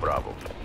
Bravo.